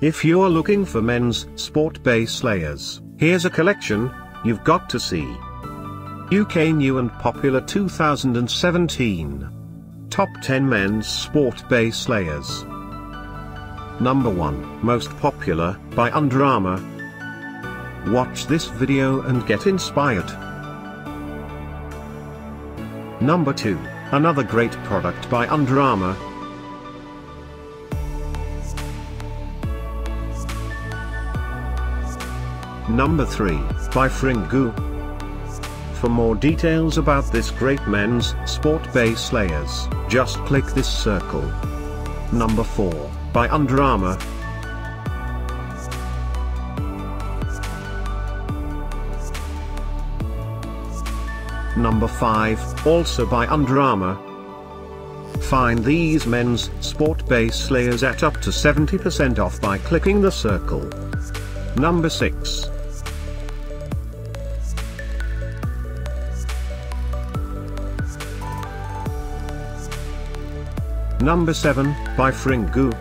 If you're looking for men's sport base layers, here's a collection you've got to see. UK new and popular 2017 Top 10 men's sport base layers. Number 1 Most popular by Under Armour. Watch this video and get inspired. Number 2 Another great product by Under Armour. Number 3, by Fringoo. For more details about this great men's sport base layers, just click this circle. Number 4, by Under Armour. Number 5, also by Under Armour. Find these men's sport base layers at up to 70% off by clicking the circle. Number 6. Number 7, by Fringoo.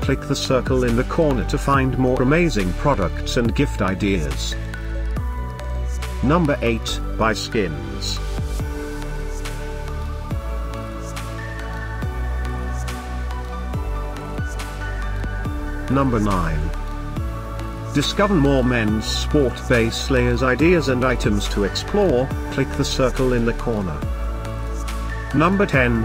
Click the circle in the corner to find more amazing products and gift ideas. Number 8, by Skins. Number 9. Discover more men's sport base layers ideas and items to explore, click the circle in the corner. Number 10.